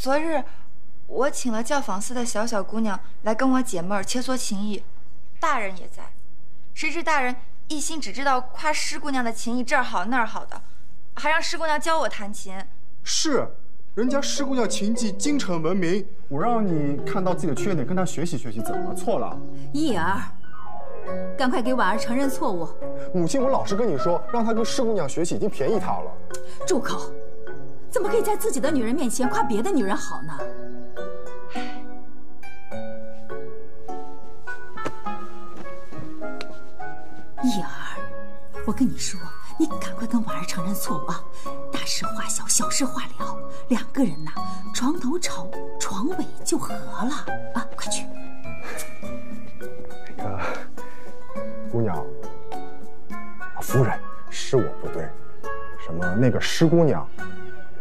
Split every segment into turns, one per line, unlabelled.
昨日我请了教坊司的小小姑娘来跟我解闷儿切磋情谊，大人也在。谁知大人一心只知道夸施姑娘的琴艺这儿好那儿好的，还让施姑娘教我弹琴。
是，人家施姑娘琴技京城闻名。我让你看到自己的缺点，跟她学习学习，怎么了？错了？
义儿，赶快给婉儿承认错误。
母亲，我老实跟你说，让她跟施姑娘学习，已经便宜她了。
住口！怎么可以在自己的女人面前夸别的女人好呢？义儿，我跟你说，你赶快跟婉儿承认错误啊！大事化小，小事化了，两个人呐，床头吵，床尾就和了啊！快去。
那个姑娘，夫人，是我不对。什么那个施姑娘，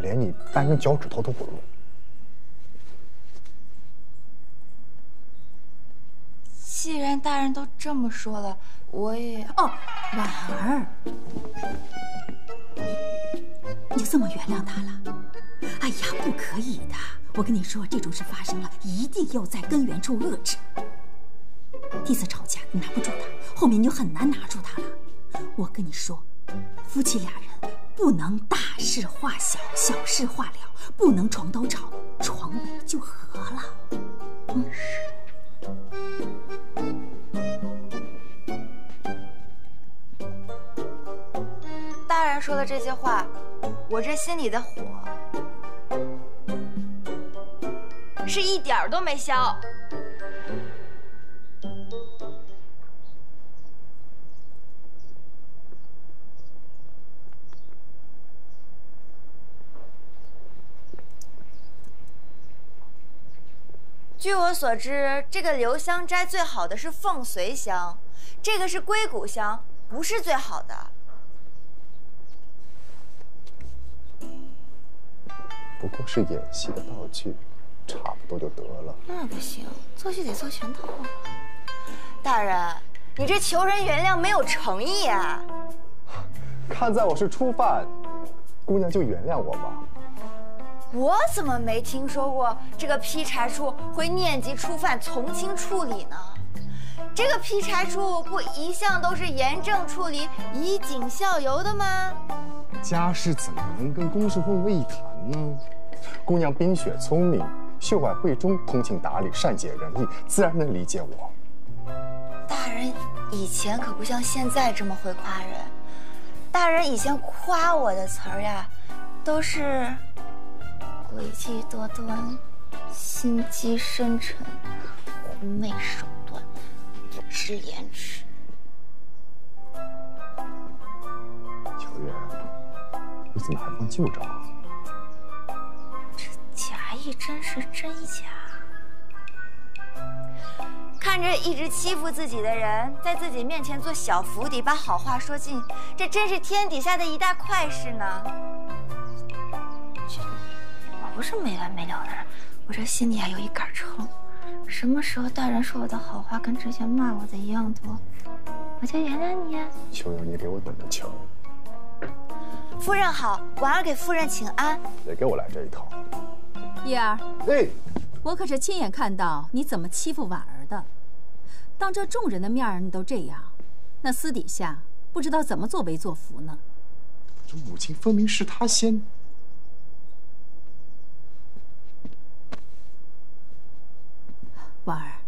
连你半根脚趾头都不如。
既然大人都这么说了。我也
哦，婉儿，你就这么原谅他了？哎呀，不可以的！我跟你说，这种事发生了，一定要在根源处遏制。第一次吵架你拿不住他，后面你就很难拿住他了。我跟你说，夫妻俩人不能大事化小，小事化了，不能床头吵，床尾就和了。嗯。
说的这些话，我这心里的火是一点儿都没消。据我所知，这个留香斋最好的是凤随香，这个是龟骨香，不是最好的。
不过是演戏的道具，差不多就得了。
那不行，做戏得做全套啊！大人，你这求人原谅没有诚意啊！
看在我是初犯，姑娘就原谅我吧。
我怎么没听说过这个劈柴处会念及初犯从轻处理呢？这个劈柴处不一向都是严正处理、以儆效尤的吗？
家事怎么能跟公事混为一谈？呢，姑娘冰雪聪明，秀外慧中，通情达理，善解人意，自然能理解我。
大人以前可不像现在这么会夸人。大人以前夸我的词儿呀，都是诡计多端、心机深沉、狐媚手段、不知廉耻。
秋月，你怎么还放旧账？
真是真假？看着一直欺负自己的人，在自己面前做小伏底，把好话说尽，这真是天底下的一大快事呢。我不是没完没了的人，我这心里还有一杆秤。什么时候大人说我的好话跟之前骂我的一样多，我就原谅你。
秋友，你给我等着瞧。
夫人好，婉儿给夫人请安。
别给我来这一套。
叶儿，
哎，
我可是亲眼看到你怎么欺负婉儿的，当着众人的面儿你都这样，那私底下不知道怎么作威作福呢？
这母亲分明是他先。
婉儿，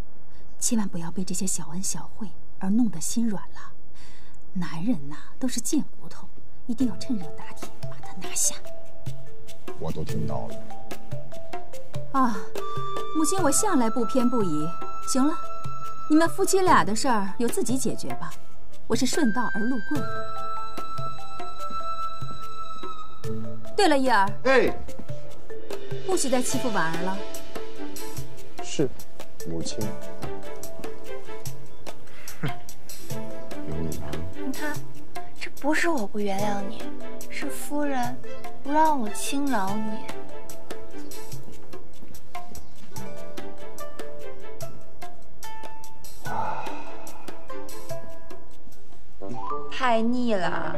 千万不要被这些小恩小惠而弄得心软了。男人呐，都是贱骨头，一定要趁热打铁，把他拿下。
我都听到了。
啊，母亲，我向来不偏不倚。行了，你们夫妻俩的事儿由自己解决吧，我是顺道而路过。对了，叶儿，
哎，
不许再欺负婉儿了。
是，母亲。哼，有你呢。
你看，这不是我不原谅你，是夫人不让我轻饶你。太腻了。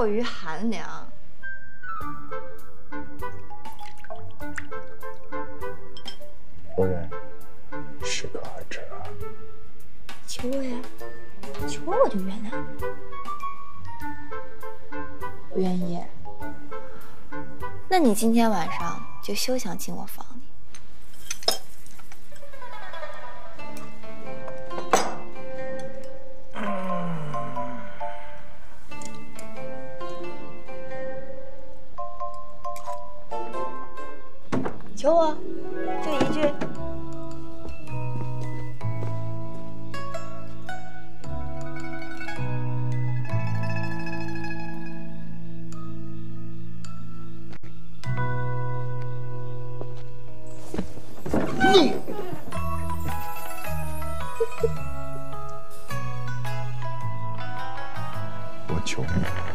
过于寒凉。
夫人，适可而止啊。
求我呀，求我我就原谅。不愿意？那你今天晚上就休想进我房里。求我，就一句。
我求你。